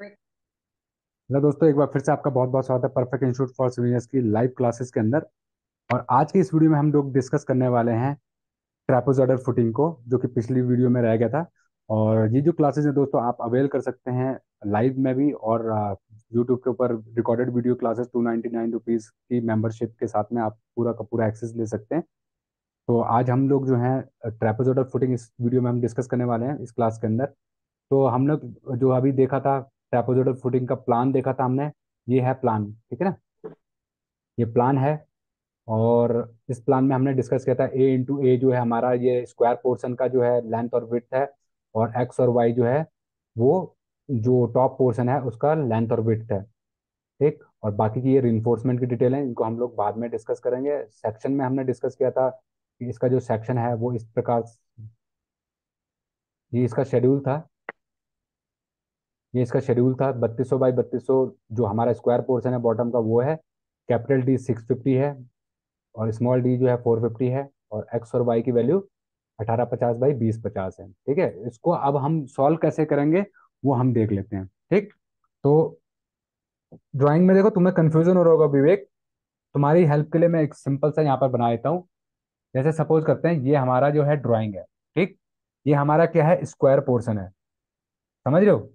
Hello दोस्तों, एक बार फिर से आपका बहुत बहुत स्वागत है परफेक्ट इंस्टीट्यूट फॉर सिविलियंस की लाइव क्लासेस के अंदर। और आज की इस वीडियो में हम लोग डिस्कस करने वाले हैं ट्रैपोजॉइडल फुटिंग को, जो कि पिछली वीडियो में रह गया था। और ये जो क्लासेस हैं दोस्तों, आप अवेल कर सकते हैं लाइव में भी और यूट्यूब के ऊपर recorded video classes two ninety की मेम्बरशिप के साथ में आप पूरा का पूरा एक्सेस ले सकते हैं। तो आज हम लोग जो है ट्रैपोजॉइडल फुटिंग इस वीडियो में हम डिस्कस करने वाले हैं इस क्लास के अंदर। तो हम लोग जो अभी देखा था ट्रैपोजॉइडल फुटिंग का प्लान देखा था हमने, ये है प्लान ठीक है ना? ये प्लान है और इस प्लान में हमने डिस्कस किया था ए इंटू ए जो है हमारा, ये स्क्वायर पोर्शन का जो है लेंथ और विड्थ है और एक्स और वाई जो है, वो जो टॉप पोर्शन है उसका लेंथ और विड्थ है, ठीक? और बाकी की ये रिइंफोर्समेंट की डिटेल है, इनको हम लोग बाद में डिस्कस करेंगे। सेक्शन में हमने डिस्कस किया था कि इसका जो सेक्शन है वो इस प्रकार, ये इसका शेड्यूल था। ये इसका शेड्यूल था, बत्तीस सौ बाई बत्तीस सौ जो हमारा स्क्वायर पोर्शन है बॉटम का वो है कैपिटल डी सिक्स फिफ्टी है और स्मॉल डी जो है फोर फिफ्टी है और एक्स और वाई की वैल्यू अठारह पचास बाई बीस पचास है, ठीक है? इसको अब हम सॉल्व कैसे करेंगे वो हम देख लेते हैं, ठीक? तो ड्राइंग में देखो तुम्हें कंफ्यूजन हो रहा होगा विवेक। तुम्हारी हेल्प के लिए मैं एक सिंपल सा यहाँ पर बना देता हूँ। जैसे सपोज़ करते हैं, ये हमारा जो है ड्राइंग है, ठीक? ये हमारा क्या है? स्क्वायर पोर्शन है। समझ रहे हो?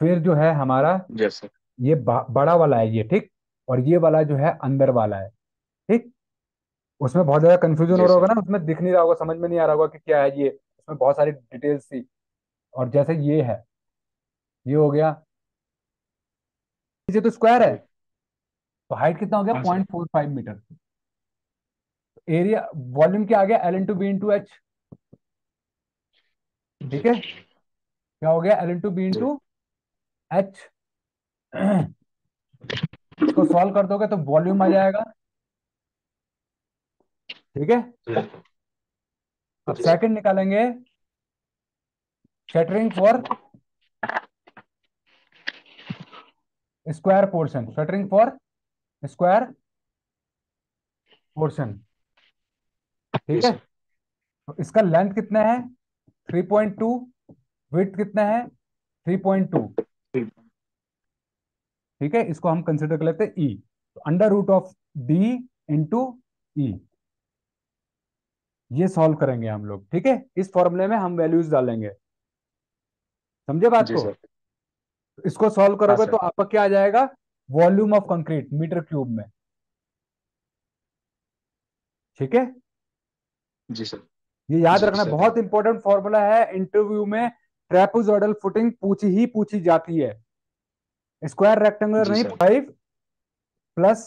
फिर जो है हमारा जैसे। ये बड़ा वाला है ये ठीक? और ये वाला जो है अंदर वाला है ठीक? उसमें बहुत ज़्यादा कंफ्यूजन हो रहा होगा सर ना उसमें दिख नहीं रहा होगा समझ में नहीं आ रहा होगा कि क्या है ये। उसमें बहुत सारी डिटेल्स थी। और जैसे ये है ये हो गया। नीचे तो स्क्वायर है। जी तो हाइट कितना हो गया? हाँ sir point four five meter area volume क्या आ गया? L into B into H ठीक है? क्या हो गया? एल इंटू बी जी। इंटू एच इसको सॉल्व कर दोगे तो वॉल्यूम आ जाएगा। ठीक है? अब सेकंड निकालेंगे। Shuttering for square portion shuttering for square portion ठीक है? तो इसका लेंथ कितना है? थ्री पॉइंट टू विथ कितना है? थ्री पॉइंट टू ठीक है इसको हम कंसिडर कर लेते हैं ई तो under root of D into E ये सॉल्व करेंगे हम लोग ठीक है? इस फॉर्मूले में हम वैल्यूज़ डालेंगे। समझे बात को? तो इसको सॉल्व हाँ करोगे तो आपका क्या आ जाएगा? Volume of concrete meter cube में। ठीक है? जी सर। ये याद रखना बहुत इंपॉर्टेंट फॉर्मूला है इंटरव्यू में। ट्रेपोजॉइडल फुटिंग पूछी ही पूछी जाती है। स्क्वायर रेक्टेंगुलर नहीं five plus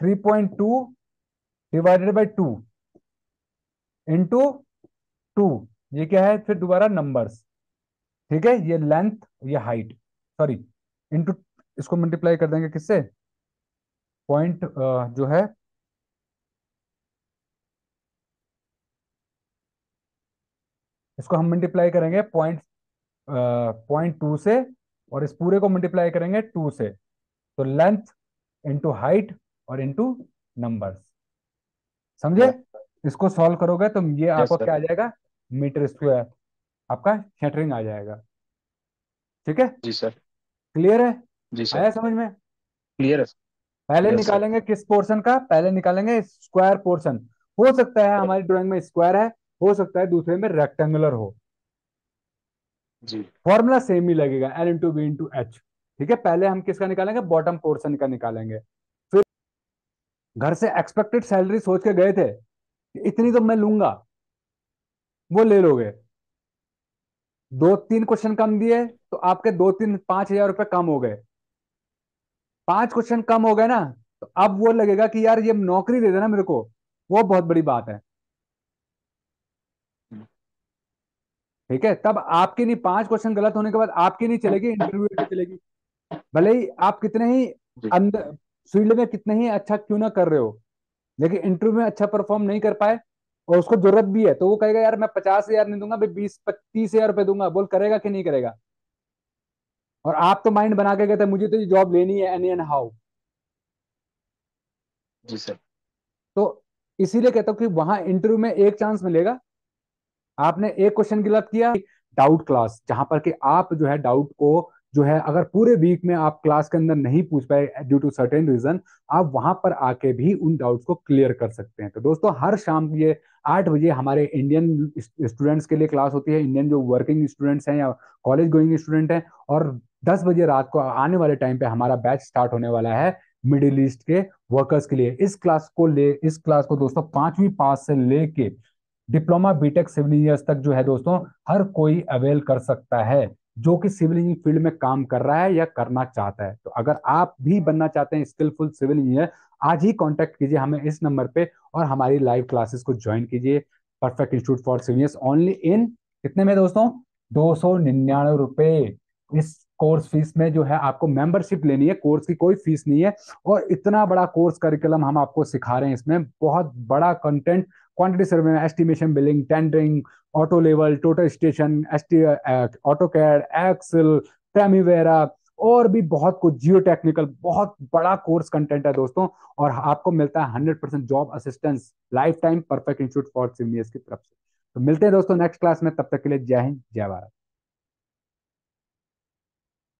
three point two divided by two into two ये क्या है? फिर दोबारा नंबर्स ठीक है? ये लेंथ ये हाइट सॉरी इंटू इसको मल्टीप्लाई कर देंगे किससे? पॉइंट जो है इसको हम मल्टीप्लाई करेंगे पॉइंट पॉइंट टू से और इस पूरे को मल्टीप्लाई करेंगे टू से। तो लेंथ इंटू हाइट और इंटू नंबर समझे? इसको सॉल्व करोगे तो ये आपको क्या आ जाएगा? मीटर स्क्वायर आपका शटरिंग आ जाएगा। ठीक है? जी सर क्लियर है? जी सर आया समझ में? क्लियर है पहले निकालेंगे किस पोर्शन का? पहले निकालेंगे स्क्वायर पोर्शन हो सकता है हमारी ड्राइंग में स्क्वायर है हो सकता है दूसरे में रेक्टेंगुलर हो। फॉर्मूला सेम ही लगेगा L into B into H ठीक है? पहले हम किसका निकालेंगे? बॉटम पोर्शन का निकालेंगे। फिर घर से एक्सपेक्टेड सैलरी सोच के गए थे इतनी तो मैं लूँगा। वो ले लोगे। दो तीन क्वेश्चन कम दिए तो आपके दो तीन पाँच हज़ार रुपए कम हो गए। पाँच क्वेश्चन कम हो गए ना तो अब वो लगेगा कि यार ये नौकरी दे देना मेरे को। वो बहुत बड़ी बात है। ठीक है? तब आपके नहीं पाँच क्वेश्चन गलत होने के बाद आपके नहीं चलेगी इंटरव्यू की चलेगी। भले ही आप कितने ही अंदर फ़ील्ड में कितने ही अच्छा क्यों ना कर रहे हो लेकिन इंटरव्यू में अच्छा परफॉर्म नहीं कर पाए और उसको ज़रूरत भी है तो वो कहेगा यार मैं पचास हज़ार नहीं दूँगा भाई बीस तीस हज़ार रुपये दूँगा। बोल करेगा कि नहीं करेगा? और आप तो माइंड बना के कहते मुझे तो ये जॉब लेनी है any and how ji sir तो इसीलिए कहता हूँ कि वहाँ इंटरव्यू में एक चांस मिलेगा आपने एक क्वेश्चन गलत किया डाउट क्लास जहाँ पर कि आप जो है डाउट को जो है अगर पूरे वीक में आप क्लास के अंदर नहीं पूछ पाए ड्यू टू सर्टेन रीजन आप वहाँ पर आके भी उन डाउट्स को क्लियर कर सकते हैं। तो दोस्तों, हर शाम ये आठ बजे हमारे इंडियन स्टूडेंट्स के लिए क्लास होती है। इंडियन जो वर्किंग स्टूडेंट्स हैं या कॉलेज गोइंग स्टूडेंट हैं, और दस बजे रात को आने वाले टाइम पे हमारा बैच स्टार्ट होने वाला है मिडिल ईस्ट के वर्कर्स के लिए। इस क्लास को ले, इस क्लास को दोस्तों पांचवी पास से लेके डिप्लोमा बीटेक सिविल इंजीनियर्स तक जो है दोस्तों, हर कोई अवेल कर सकता है, जो कि सिविल इंजीनियरिंग फ़ील्ड में काम कर रहा है या करना चाहता है। तो अगर आप भी बनना चाहते हैं स्किलफुल सिविल इंजीनियर, आज ही कांटेक्ट कीजिए हमें इस नंबर पे और हमारी लाइव क्लासेस को ज्वाइन कीजिए। Perfect institute for civil civilians only in कितने में दोस्तों? दो सौ निन्यानवे रुपए। इस कोर्स फ़ीस में जो है आपको मेंबरशिप लेनी है कोर्स की कोई फ़ीस नहीं है और इतना बड़ा कोर्स करिकुलम हम आपको सिखा रहे हैं इसमें। बहुत बड़ा content quantity survey estimation billing tendering auto level total station AutoCAD Excel Primavera और भी बहुत कुछ जियो टेक्निकल बहुत बड़ा कोर्स कंटेंट है दोस्तों, और आपको मिलता है hundred percent job assistance lifetime perfect institute for seniors की तरफ़ से। तो मिलते हैं दोस्तों नेक्स्ट क्लास में, तब तक के लिए जय हिंद, जय भारत।